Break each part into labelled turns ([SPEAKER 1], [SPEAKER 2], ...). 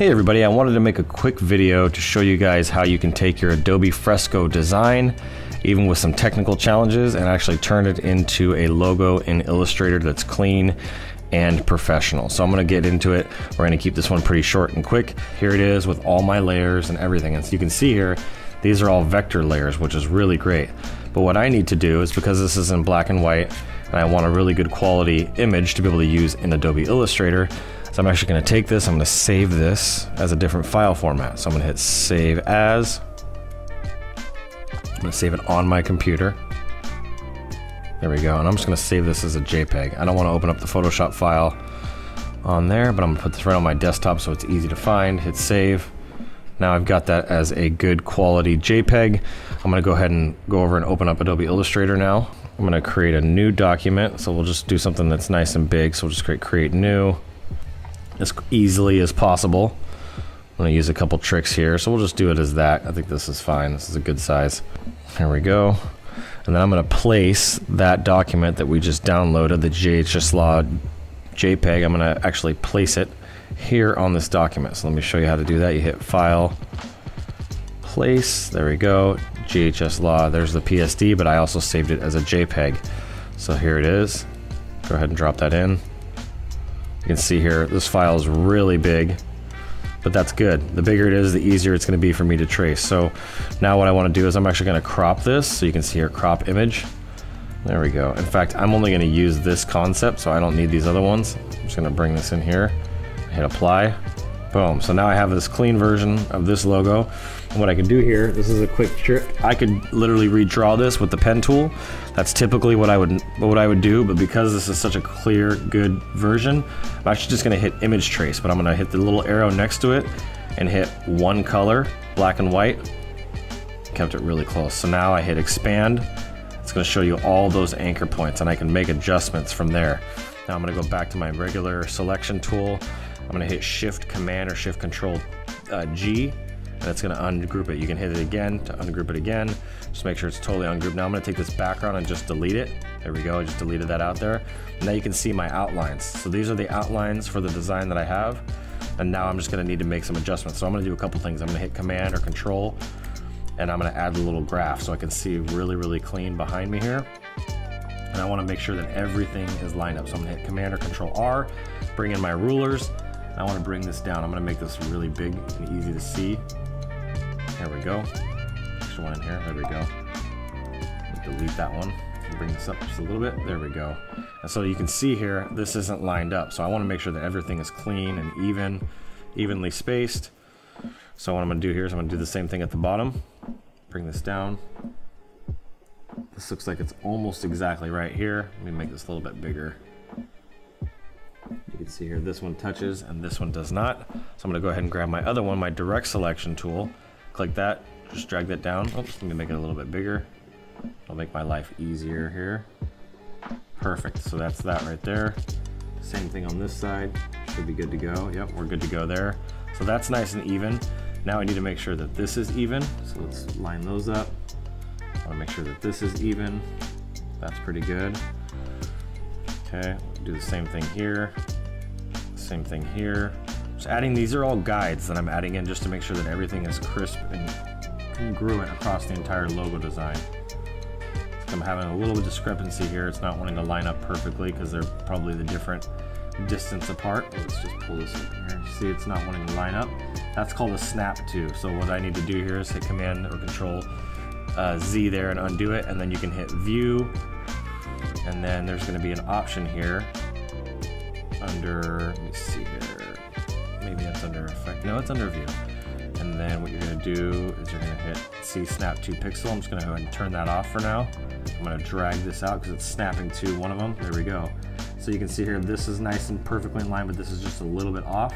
[SPEAKER 1] Hey everybody, I wanted to make a quick video to show you guys how you can take your Adobe Fresco design, even with some technical challenges, and actually turn it into a logo in Illustrator that's clean and professional. So I'm gonna get into it. We're gonna keep this one pretty short and quick. Here it is with all my layers and everything. And so you can see here, these are all vector layers, which is really great. But what I need to do is because this is in black and white, and I want a really good quality image to be able to use in Adobe Illustrator, so I'm actually gonna take this, I'm gonna save this as a different file format. So I'm gonna hit save as. I'm gonna save it on my computer. There we go, and I'm just gonna save this as a JPEG. I don't wanna open up the Photoshop file on there, but I'm gonna put this right on my desktop so it's easy to find. Hit save. Now I've got that as a good quality JPEG. I'm gonna go ahead and go over and open up Adobe Illustrator now. I'm gonna create a new document, so we'll just do something that's nice and big. So we'll just create create new as easily as possible. I'm gonna use a couple tricks here, so we'll just do it as that. I think this is fine. This is a good size. Here we go. And then I'm gonna place that document that we just downloaded, the JHS Law JPEG. I'm gonna actually place it here on this document. So let me show you how to do that. You hit File, Place, there we go. JHS Law, there's the PSD, but I also saved it as a JPEG. So here it is. Go ahead and drop that in. You can see here, this file is really big, but that's good. The bigger it is, the easier it's gonna be for me to trace. So now what I wanna do is I'm actually gonna crop this, so you can see here, crop image. There we go. In fact, I'm only gonna use this concept, so I don't need these other ones. I'm just gonna bring this in here, hit apply. Boom, so now I have this clean version of this logo. And what I can do here, this is a quick trick. I could literally redraw this with the pen tool. That's typically what I would what I would do, but because this is such a clear, good version, I'm actually just gonna hit image trace, but I'm gonna hit the little arrow next to it and hit one color, black and white. Kept it really close. So now I hit expand. It's gonna show you all those anchor points and I can make adjustments from there. Now I'm gonna go back to my regular selection tool. I'm gonna hit Shift Command or Shift Control uh, G, and it's gonna ungroup it. You can hit it again to ungroup it again. Just make sure it's totally ungrouped. Now I'm gonna take this background and just delete it. There we go, I just deleted that out there. now you can see my outlines. So these are the outlines for the design that I have. And now I'm just gonna need to make some adjustments. So I'm gonna do a couple things. I'm gonna hit Command or Control, and I'm gonna add a little graph so I can see really, really clean behind me here. And I wanna make sure that everything is lined up. So I'm gonna hit Command or Control R, bring in my rulers, I want to bring this down. I'm going to make this really big and easy to see. There we go. Extra one in here. There we go. Delete that one. Bring this up just a little bit. There we go. And so you can see here, this isn't lined up. So I want to make sure that everything is clean and even, evenly spaced. So what I'm going to do here is I'm going to do the same thing at the bottom. Bring this down. This looks like it's almost exactly right here. Let me make this a little bit bigger. You can see here this one touches and this one does not. So I'm gonna go ahead and grab my other one, my direct selection tool. Click that, just drag that down. Oops, let me make it a little bit bigger. It'll make my life easier here. Perfect, so that's that right there. Same thing on this side, should be good to go. Yep, we're good to go there. So that's nice and even. Now I need to make sure that this is even. So let's line those up. I wanna make sure that this is even. That's pretty good. Okay, do the same thing here. Same thing here. Just adding, these are all guides that I'm adding in just to make sure that everything is crisp and congruent across the entire logo design. I'm having a little discrepancy here. It's not wanting to line up perfectly because they're probably the different distance apart. Let's just pull this up here. See, it's not wanting to line up. That's called a snap to. So what I need to do here is hit Command or Control uh, Z there and undo it, and then you can hit View, and then there's going to be an option here under, let me see here, maybe that's under effect, no it's under view. And then what you're to do is you're to hit C snap to pixel. I'm just to go ahead and turn that off for now. I'm to drag this out because it's snapping to one of them. There we go. So you can see here, this is nice and perfectly in line, but this is just a little bit off.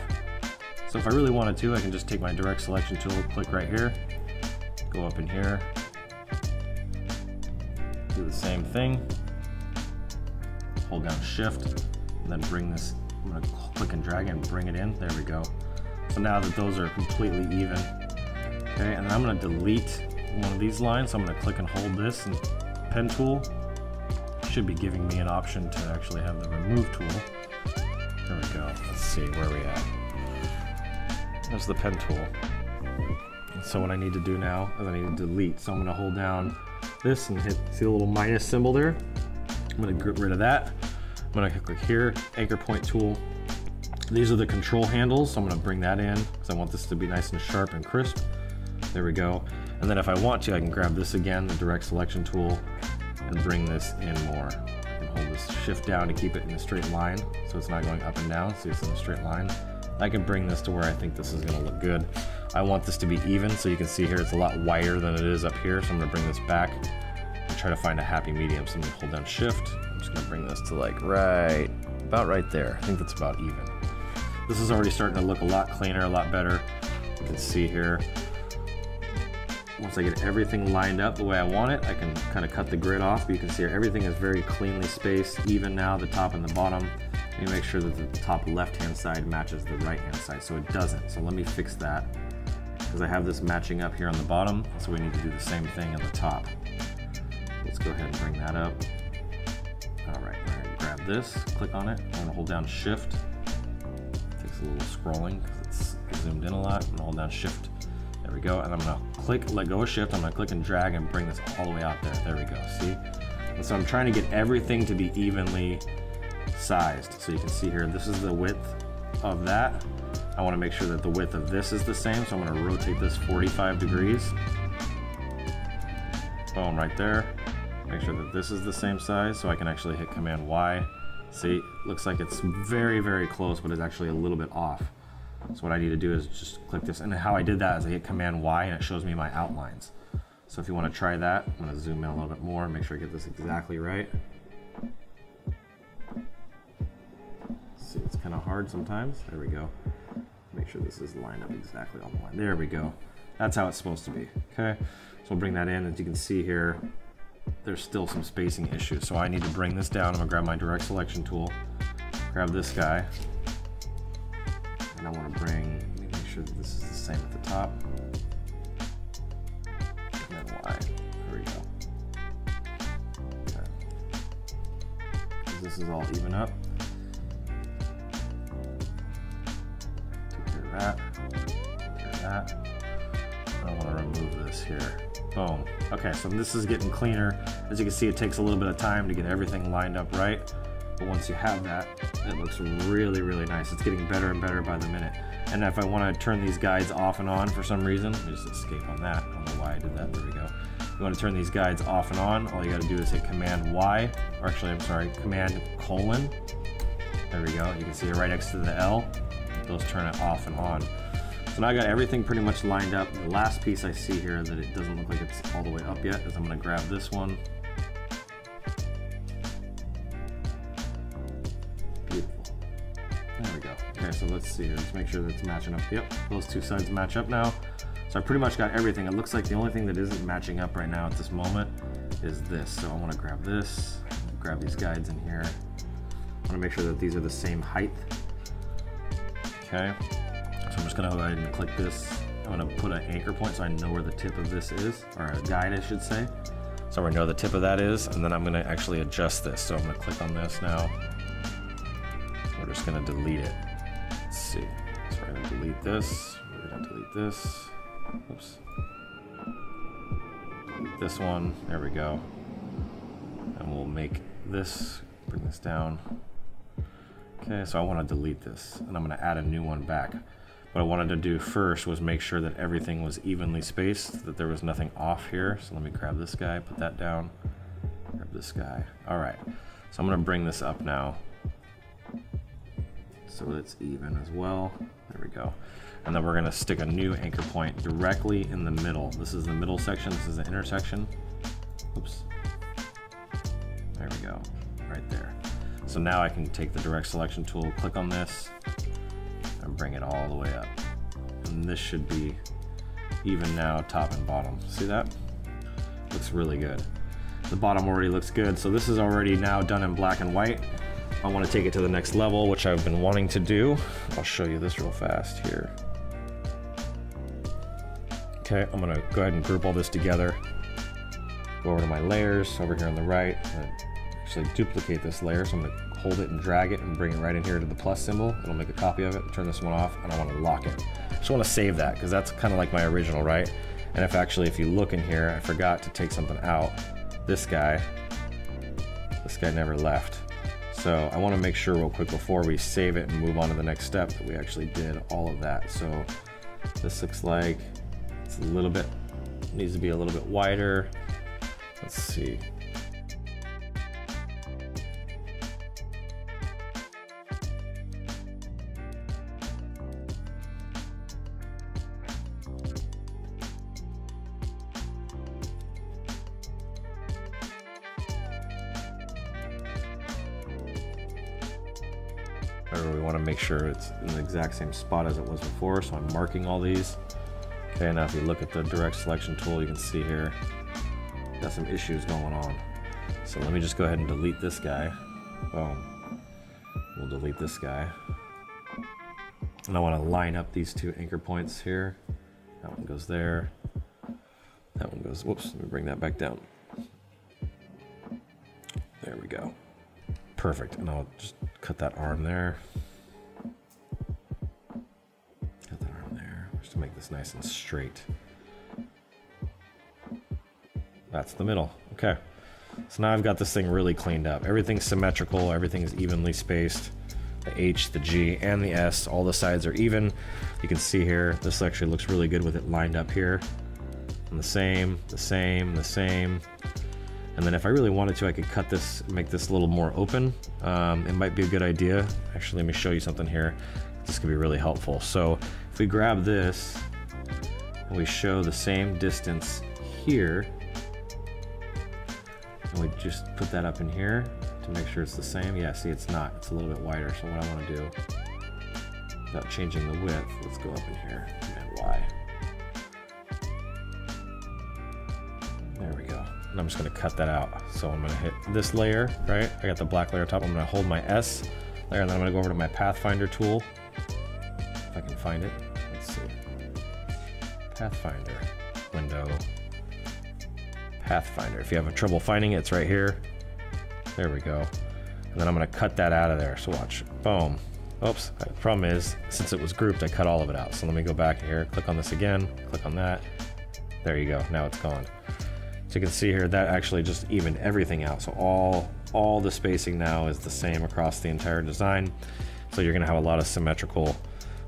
[SPEAKER 1] So if I really wanted to, I can just take my direct selection tool, click right here, go up in here, do the same thing, hold down shift, and then bring this, I'm gonna click and drag and bring it in, there we go. So now that those are completely even, okay, and I'm gonna delete one of these lines, so I'm gonna click and hold this and pen tool, should be giving me an option to actually have the remove tool. There we go, let's see, where are we at? There's the pen tool. So what I need to do now is I need to delete. So I'm gonna hold down this and hit, see the little minus symbol there? I'm gonna get rid of that. I'm gonna click here, anchor point tool. These are the control handles, so I'm gonna bring that in because I want this to be nice and sharp and crisp. There we go. And then if I want to, I can grab this again, the direct selection tool, and bring this in more. Can hold this shift down to keep it in a straight line, so it's not going up and down, see it's in a straight line. I can bring this to where I think this is gonna look good. I want this to be even, so you can see here it's a lot wider than it is up here, so I'm gonna bring this back and try to find a happy medium. So I'm gonna hold down shift. Just gonna bring this to like right, about right there. I think that's about even. This is already starting to look a lot cleaner, a lot better. You can see here, once I get everything lined up the way I want it, I can kind of cut the grid off. You can see here, everything is very cleanly spaced, even now, the top and the bottom. You make sure that the top left-hand side matches the right-hand side, so it doesn't. So let me fix that, because I have this matching up here on the bottom, so we need to do the same thing on the top. Let's go ahead and bring that up. This, click on it. I'm gonna hold down Shift. It takes a little scrolling because it's zoomed in a lot. I'm gonna hold down Shift. There we go, and I'm gonna click, let go of Shift. I'm gonna click and drag and bring this all the way out there. There we go. See? And so I'm trying to get everything to be evenly sized. So you can see here, this is the width of that. I wanna make sure that the width of this is the same, so I'm gonna rotate this 45 degrees. Boom, right there. Make sure that this is the same size, so I can actually hit Command Y. See, looks like it's very, very close, but it's actually a little bit off. So what I need to do is just click this, and how I did that is I hit Command Y, and it shows me my outlines. So if you wanna try that, I'm gonna zoom in a little bit more, make sure I get this exactly right. See, it's kind of hard sometimes. There we go. Make sure this is lined up exactly on the line. There we go. That's how it's supposed to be, okay? So we'll bring that in. As you can see here, there's still some spacing issues. So I need to bring this down. I'm gonna grab my direct selection tool, grab this guy, and I wanna bring, make sure that this is the same at the top. And then Y, there we go. Okay. This is all even up. Take care of that, take care of that. I want to remove this here. Boom. Okay, so this is getting cleaner. As you can see, it takes a little bit of time to get everything lined up right. But once you have that, it looks really, really nice. It's getting better and better by the minute. And if I want to turn these guides off and on for some reason, let me just escape on that. I don't know why I did that. There we go. You want to turn these guides off and on, all you got to do is hit Command Y, or actually, I'm sorry, Command colon. There we go. You can see it right next to the L. Those turn it off and on. So now I got everything pretty much lined up. The last piece I see here that it doesn't look like it's all the way up yet is I'm gonna grab this one. Beautiful. There we go. Okay, so let's see here. Let's make sure that's matching up. Yep, those two sides match up now. So I pretty much got everything. It looks like the only thing that isn't matching up right now at this moment is this. So I wanna grab this, grab these guides in here. I wanna make sure that these are the same height. Okay. So I'm just gonna go ahead and click this. I'm gonna put an anchor point so I know where the tip of this is, or a guide I should say. So I know the tip of that is, and then I'm gonna actually adjust this. So I'm gonna click on this now. We're just gonna delete it. Let's see. So we're gonna delete this. We're gonna delete this. Oops. This one. There we go. And we'll make this, bring this down. Okay, so I wanna delete this, and I'm gonna add a new one back. What I wanted to do first was make sure that everything was evenly spaced, that there was nothing off here. So let me grab this guy, put that down, grab this guy. All right, so I'm gonna bring this up now so it's even as well. There we go. And then we're gonna stick a new anchor point directly in the middle. This is the middle section, this is the intersection. Oops. There we go, right there. So now I can take the direct selection tool, click on this, and bring it all the way up. And this should be even now, top and bottom. See that? Looks really good. The bottom already looks good. So this is already now done in black and white. I want to take it to the next level, which I've been wanting to do. I'll show you this real fast here. Okay, I'm gonna go ahead and group all this together. Go over to my layers over here on the right, actually duplicate this layer. So I'm gonna hold it and drag it and bring it right in here to the plus symbol. It'll make a copy of it, turn this one off, and I wanna lock it. I just wanna save that, because that's kind of like my original, right? And if actually, if you look in here, I forgot to take something out. This guy, this guy never left. So I wanna make sure real quick before we save it and move on to the next step that we actually did all of that. So this looks like it's a little bit, needs to be a little bit wider. Let's see. We want to make sure it's in the exact same spot as it was before, so I'm marking all these. Okay, now if you look at the direct selection tool, you can see here, got some issues going on. So let me just go ahead and delete this guy. Boom. We'll delete this guy. And I want to line up these two anchor points here. That one goes there. That one goes, whoops, let me bring that back down. Perfect, and I'll just cut that arm there. Cut that arm there, just to make this nice and straight. That's the middle, okay. So now I've got this thing really cleaned up. Everything's symmetrical, everything's evenly spaced. The H, the G, and the S, all the sides are even. You can see here, this actually looks really good with it lined up here. And the same, the same, the same, and then if I really wanted to, I could cut this, make this a little more open. Um, it might be a good idea. Actually, let me show you something here. This could be really helpful. So if we grab this and we show the same distance here, and we just put that up in here to make sure it's the same. Yeah, see, it's not. It's a little bit wider. So what I want to do, without changing the width, let's go up in here, and Y. and I'm just gonna cut that out. So I'm gonna hit this layer, right? I got the black layer top. I'm gonna hold my S layer, and then I'm gonna go over to my Pathfinder tool. If I can find it. Let's see. Pathfinder window. Pathfinder. If you have a trouble finding it, it's right here. There we go. And then I'm gonna cut that out of there. So watch. Boom. Oops. The problem is, since it was grouped, I cut all of it out. So let me go back here, click on this again, click on that. There you go. Now it's gone. So you can see here that actually just evened everything out. So all, all the spacing now is the same across the entire design. So you're gonna have a lot of symmetrical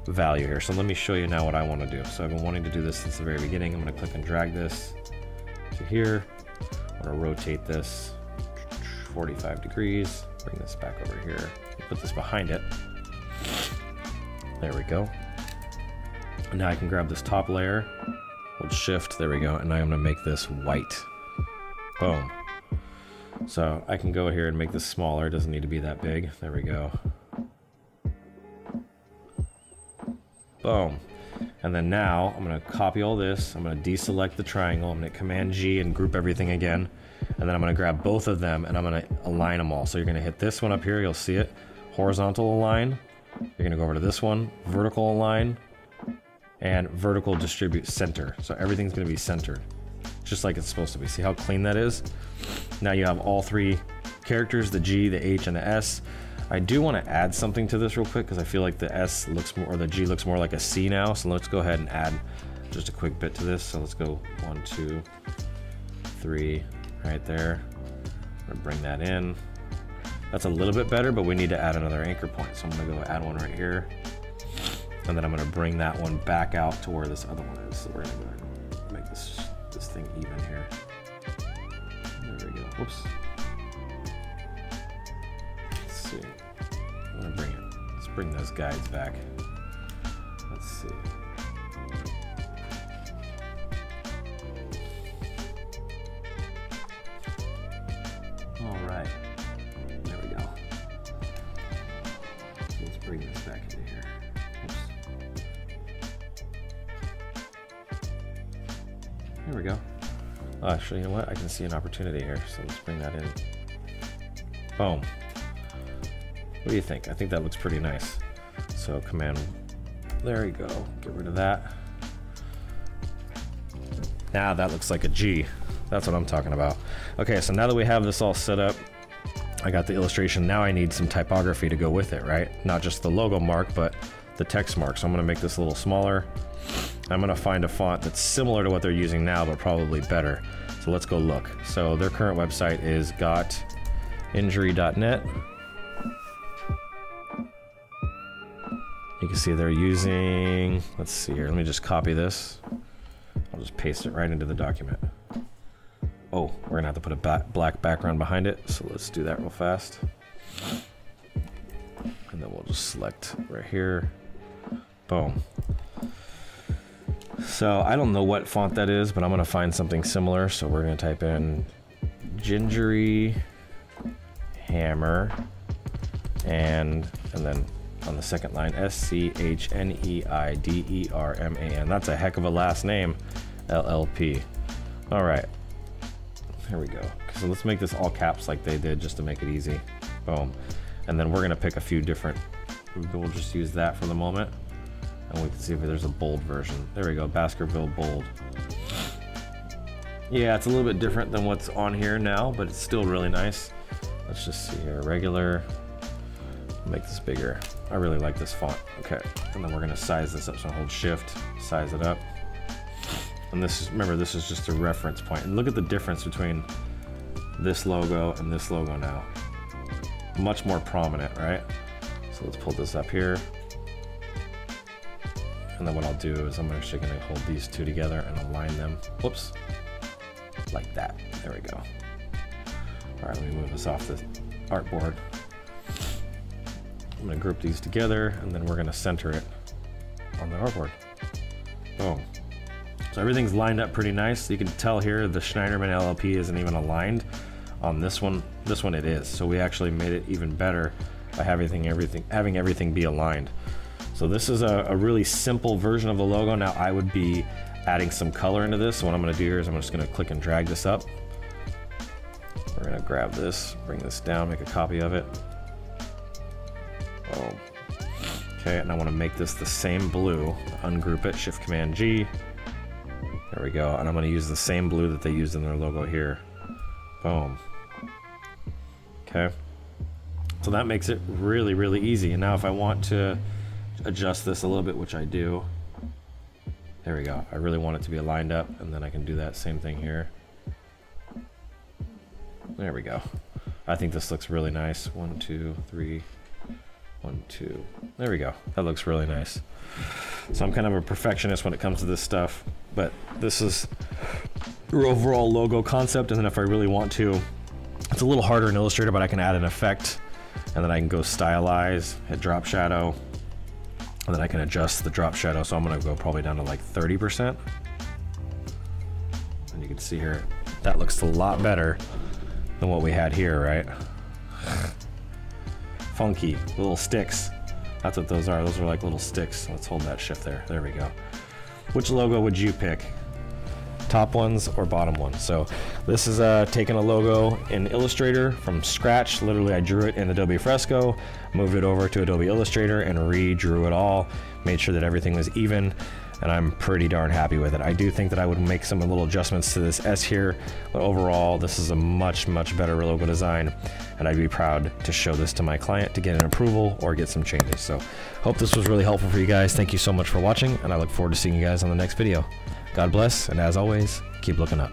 [SPEAKER 1] value here. So let me show you now what I wanna do. So I've been wanting to do this since the very beginning. I'm gonna click and drag this to here. I'm gonna rotate this 45 degrees, bring this back over here, put this behind it. There we go. And now I can grab this top layer, hold shift, there we go, and I'm gonna make this white. Boom. So I can go here and make this smaller. It doesn't need to be that big. There we go. Boom. And then now I'm going to copy all this. I'm going to deselect the triangle. I'm going to Command G and group everything again. And then I'm going to grab both of them and I'm going to align them all. So you're going to hit this one up here. You'll see it. Horizontal align. You're going to go over to this one. Vertical align. And vertical distribute center. So everything's going to be centered just like it's supposed to be. See how clean that is? Now you have all three characters, the G, the H, and the S. I do want to add something to this real quick because I feel like the S looks more, or the G looks more like a C now. So let's go ahead and add just a quick bit to this. So let's go one, two, three, right there. Bring that in. That's a little bit better, but we need to add another anchor point. So I'm gonna go add one right here. And then I'm gonna bring that one back out to where this other one is. So we're gonna go even here. There we go. Whoops. Let's see. I'm gonna bring it. Let's bring those guides back. Let's see. Actually, you know what? I can see an opportunity here, so let's bring that in. Boom. What do you think? I think that looks pretty nice. So command, there you go. Get rid of that. Now that looks like a G. That's what I'm talking about. Okay, so now that we have this all set up, I got the illustration. Now I need some typography to go with it, right? Not just the logo mark, but the text mark. So I'm gonna make this a little smaller. I'm gonna find a font that's similar to what they're using now, but probably better. So let's go look. So their current website is gotinjury.net. You can see they're using, let's see here, let me just copy this. I'll just paste it right into the document. Oh, we're gonna have to put a black background behind it, so let's do that real fast. And then we'll just select right here. Boom. So I don't know what font that is, but I'm gonna find something similar. So we're gonna type in gingery hammer and and then on the second line S C H N E I D E R M A N. That's a heck of a last name, LLP. All right, here we go. So let's make this all caps like they did just to make it easy. Boom. And then we're gonna pick a few different, we'll just use that for the moment. And we can see if there's a bold version. There we go, Baskerville Bold. Yeah, it's a little bit different than what's on here now, but it's still really nice. Let's just see here, regular, make this bigger. I really like this font. Okay, and then we're gonna size this up. So hold shift, size it up. And this is, remember, this is just a reference point. And look at the difference between this logo and this logo now. Much more prominent, right? So let's pull this up here. And then what I'll do is I'm actually gonna hold these two together and align them. Whoops. Like that. There we go. All right, let me move this off the artboard. I'm gonna group these together and then we're gonna center it on the artboard. Boom. So everything's lined up pretty nice. You can tell here the Schneiderman LLP isn't even aligned. On this one, this one it is. So we actually made it even better by having everything, having everything be aligned. So this is a, a really simple version of the logo. Now I would be adding some color into this. So what I'm gonna do here is I'm just gonna click and drag this up. We're gonna grab this, bring this down, make a copy of it. Boom. Okay, and I wanna make this the same blue. Ungroup it, Shift Command G, there we go. And I'm going to use the same blue that they used in their logo here. Boom. Okay. So that makes it really, really easy. And now if I want to adjust this a little bit, which I do, there we go. I really want it to be aligned up, and then I can do that same thing here. There we go. I think this looks really nice. One, two, three, one, two. There we go. That looks really nice. So I'm kind of a perfectionist when it comes to this stuff, but this is your overall logo concept. And then if I really want to, it's a little harder in Illustrator, but I can add an effect and then I can go stylize, hit drop shadow, and then I can adjust the drop shadow. So I'm gonna go probably down to like 30%. And you can see here, that looks a lot better than what we had here, right? Funky, little sticks. That's what those are. Those are like little sticks. Let's hold that shift there. There we go. Which logo would you pick? Top ones or bottom ones? So this is uh, taking a logo in Illustrator from scratch. Literally, I drew it in Adobe Fresco, moved it over to Adobe Illustrator, and redrew it all. Made sure that everything was even and I'm pretty darn happy with it. I do think that I would make some little adjustments to this S here, but overall, this is a much, much better logo design, and I'd be proud to show this to my client to get an approval or get some changes. So, hope this was really helpful for you guys. Thank you so much for watching, and I look forward to seeing you guys on the next video. God bless, and as always, keep looking up.